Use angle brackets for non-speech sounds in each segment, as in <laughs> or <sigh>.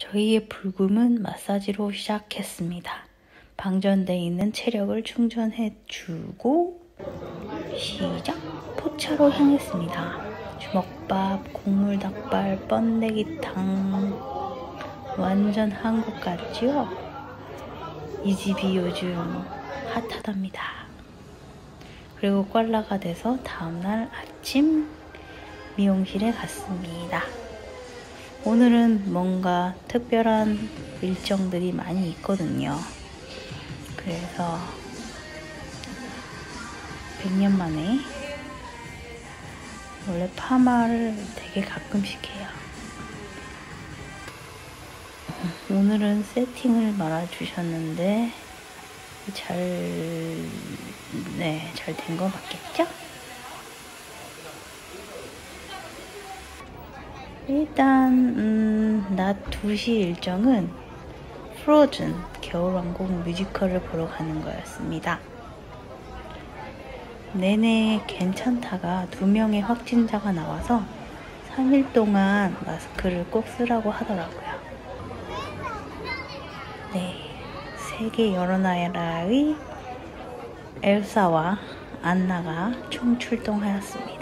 저희의 불금은 마사지로 시작했습니다. 방전돼 있는 체력을 충전해 주고 시작! 포차로 향했습니다. 주먹밥, 국물닭발, 번데기탕 완전 한국 같지요? 이 집이 요즘 핫하답니다. 그리고 꽐라가 돼서 다음날 아침 미용실에 갔습니다. 오늘은 뭔가 특별한 일정들이 많이 있거든요. 그래서 100년 만에 원래 파마를 되게 가끔씩 해요. 오늘은 세팅을 말아주셨는데 잘, 네, 잘된거 맞겠죠? 일단 음, 낮 2시 일정은 프로즌 겨울왕국 뮤지컬을 보러 가는 거였습니다. 내내 괜찮다가 두 명의 확진자가 나와서 3일 동안 마스크를 꼭 쓰라고 하더라고요. 네, 세계 여러 나라의 엘사와 안나가 총 출동하였습니다.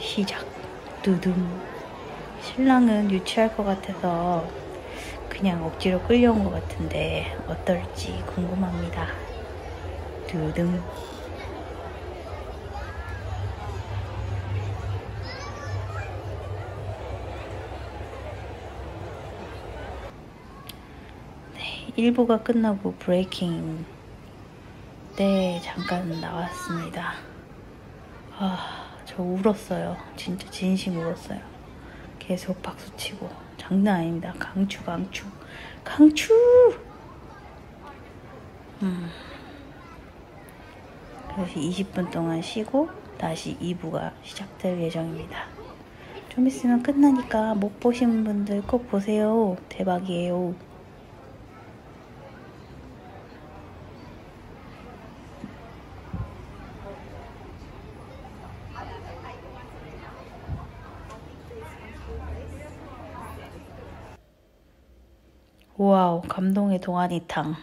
시작. 두둠. 신랑은 유치할 것 같아서 그냥 억지로 끌려온 것 같은데 어떨지 궁금합니다. 네, 1부가 끝나고 브레이킹 때 잠깐 나왔습니다. 아, 저 울었어요. 진짜 진심 울었어요. 계속 박수치고 장난 아닙니다. 강추 강추 강추. 음. 그래서 20분 동안 쉬고 다시 2부가 시작될 예정입니다. 좀 있으면 끝나니까 못 보신 분들 꼭 보세요. 대박이에요. 와우, 감동의 동안이탕.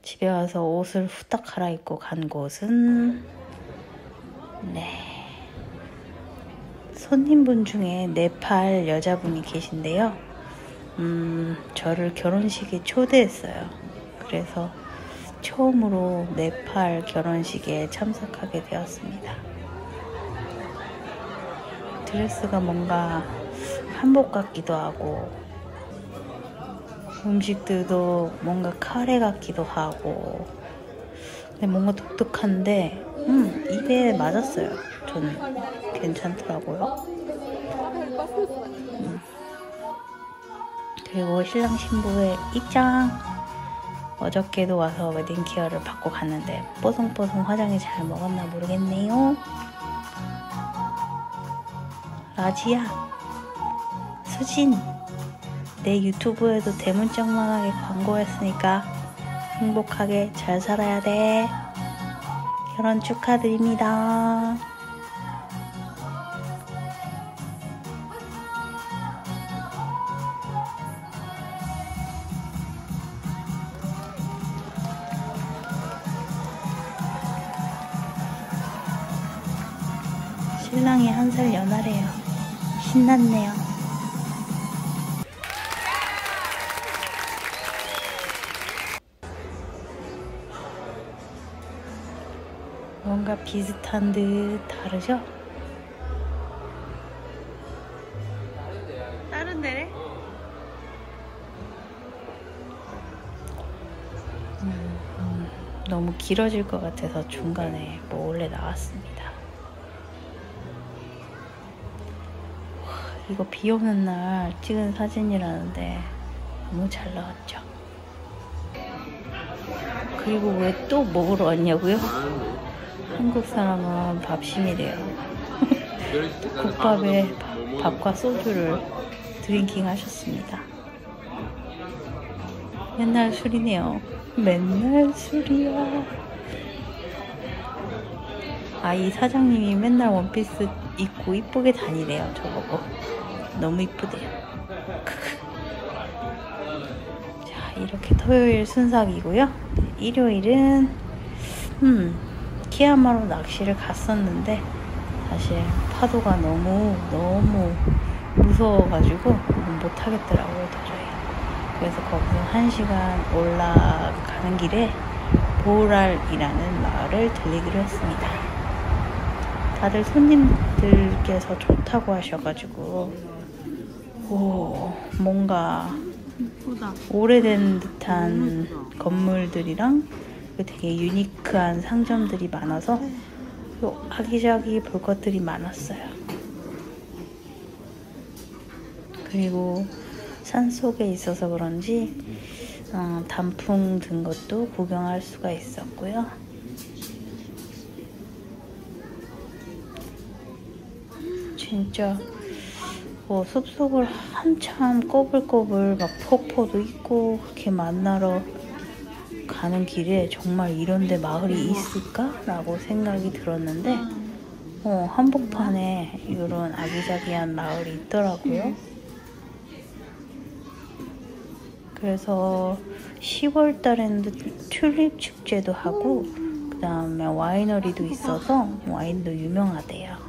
집에 와서 옷을 후딱 갈아입고 간 곳은, 네. 손님분 중에 네팔 여자분이 계신데요. 음, 저를 결혼식에 초대했어요. 그래서 처음으로 네팔 결혼식에 참석하게 되었습니다. 드레스가 뭔가 한복 같기도 하고, 음식들도 뭔가 카레 같기도 하고 근데 뭔가 독특한데 음 입에 맞았어요. 저는 괜찮더라고요. 음. 그리고 신랑 신부의 입장. 어저께도 와서 웨딩 케어를 받고 갔는데 뽀송뽀송 화장이 잘 먹었나 모르겠네요. 라지야 수진 내 유튜브에도 대문짝만하게 광고했으니까 행복하게 잘 살아야 돼. 결혼 축하드립니다. 신랑이 한 살 연하래요. 신났네요. 뭔가 비슷한 듯 다르죠? 다른 데래? 음, 음, 너무 길어질 것 같아서 중간에 몰래 나왔습니다. 와, 이거 비 오는 날 찍은 사진이라는데 너무 잘 나왔죠? 그리고 왜 또 먹으러 왔냐고요? 한국 사람은 밥심이래요. <laughs> 국밥에 밥과 소주를 drinking 하셨습니다. 맨날 술이네요. 맨날 술이야. 아, 이 사장님이 맨날 원피스 입고 이쁘게 다니래요, 저보고. 너무 이쁘대요. <laughs> 자, 이렇게 토요일 순삭이고요. 일요일은, 음, 키야마로 낚시를 갔었는데, 사실 파도가 너무, 너무 무서워가지고 못하겠더라고요, 도저히. 그래서 거기서 한 시간 올라가는 길에 보랄이라는 마을을 들리기로 했습니다. 다들 손님들께서 좋다고 하셔가지고 오 뭔가. 오래된 듯한 건물들이랑 그 되게 유니크한 상점들이 많아서 요 아기자기 볼 것들이 많았어요. 그리고 산 속에 있어서 그런지 어, 단풍 든 것도 구경할 수가 있었고요. 진짜 뭐 숲속을 한참 꼬불꼬불 막 폭포도 있고 그렇게 만나러 가는 길에 정말 이런 데 마을이 있을까 라고 생각이 들었는데 어, 한복판에 이런 아기자기한 마을이 있더라고요. 그래서 10월 달에는 튤립 축제도 하고 그 다음에 와이너리도 있어서 와인도 유명하대요.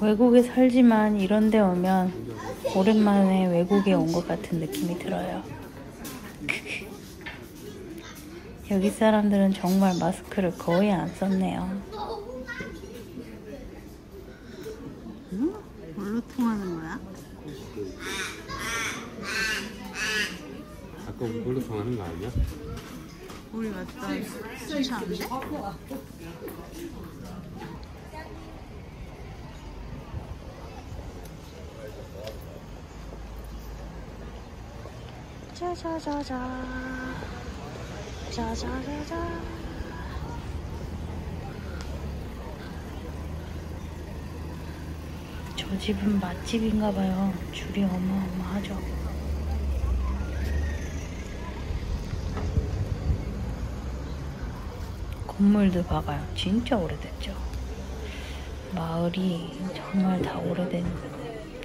외국에 살지만 이런 데 오면 오랜만에 외국에 온 것 같은 느낌이 들어요. <laughs> 여기 사람들은 정말 마스크를 거의 안 썼네요. 응? 뭘로 통하는 거야? 아까 물로 통하는 거 아니야? 우리 왔던 수차 인데? 짜자자자. 짜자자자. 저 집은 맛집인가 봐요. 줄이 어마어마하죠. 건물도 봐봐요. 진짜 오래됐죠. 마을이 정말 다 오래된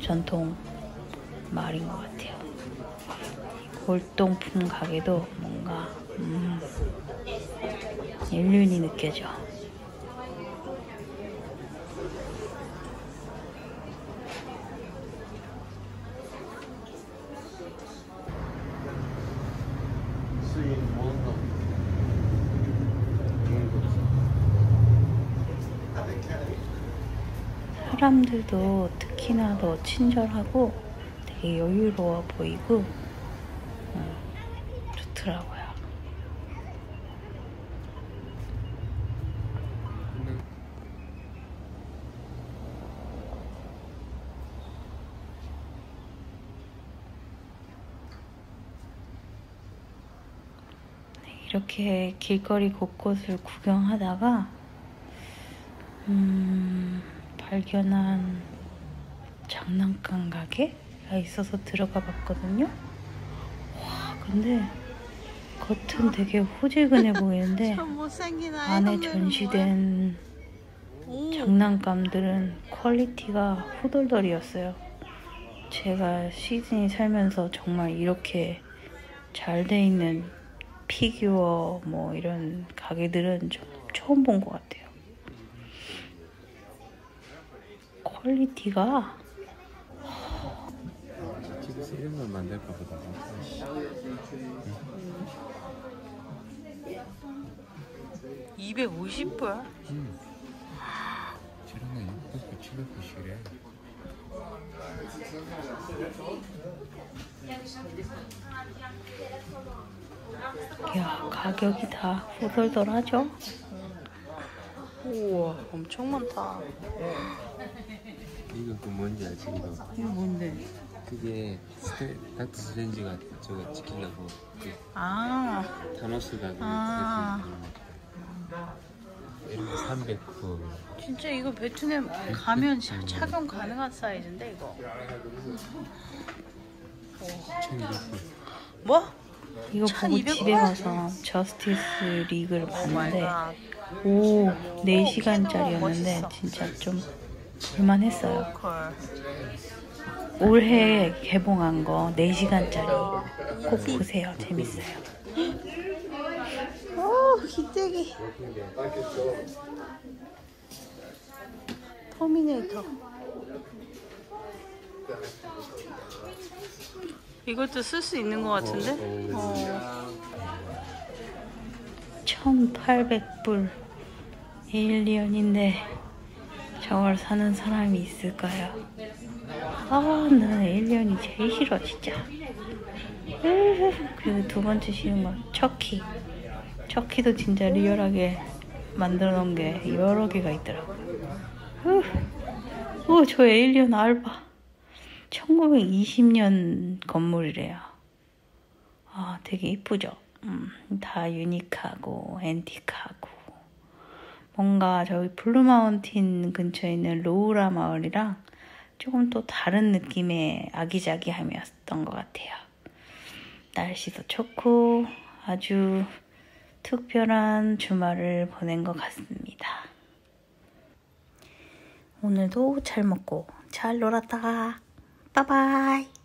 전통 마을인 것 같아요. 골동품 가게도 뭔가 음, 연륜이 느껴져. 사람들도 특히나 더 친절하고 되게 여유로워 보이고 어, 좋더라고요. 네, 이렇게 길거리 곳곳을 구경하다가 음, 발견한 장난감 가게가 있어서 들어가 봤거든요. 와, 근데 겉은 되게 후질근해 보이는데 <laughs> 안에 전시된 장난감들은 quality가 후덜덜이었어요. 제가 시드니 살면서 정말 이렇게 잘 돼 있는 피규어 뭐 이런 가게들은 좀 처음 본 것 같아요. 퀄리티가 이런 걸 만들까 보다. 250불? 음. 저런 거 600개, 700개씩이래. 야 가격이 다 후덜덜하죠? 우와 엄청 많다 이거 그 뭔지 알지 이거? 이거 뭔데? 그게 스테, 닥터 스트레인지가 저거 지키려고 그 아, 타노스가 그 아. 이런 거 300그 진짜 이거 베트남 가면 차- 착용 가능한 사이즈인데 이거. 1200그 뭐? 이거 보고 1200 집에 가서 저스티스 리그를 오 봤는데 마이 갓. 오 캐논 4시간짜리였는데 멋있어. 진짜 좀 볼만했어요 콜. 올해 개봉한 거 4시간짜리 꼭 보세요 재밌어요 오, <laughs> 기대기. 터미네이터. 이것도 쓸 수 있는 것 같은데? 어. 1800불 에일리언인데 저걸 사는 사람이 있을까요? 아, 나는 에일리언이 제일 싫어, 진짜. 그리고 두 번째 싫은 건 척키. 척키도 진짜 리얼하게 만들어 놓은 게 여러 개가 있더라고. 으, 오, 저 에일리언 알바. 1920년 건물이래요. 아, 되게 이쁘죠? 음, 다 unique하고 antique하고 뭔가 저기 블루마운틴 근처에 있는 루라 마을이랑 조금 또 다른 느낌의 아기자기함이었던 것 같아요. 날씨도 좋고 아주 특별한 주말을 보낸 것 같습니다. 오늘도 잘 먹고 잘 놀았다. 빠바이.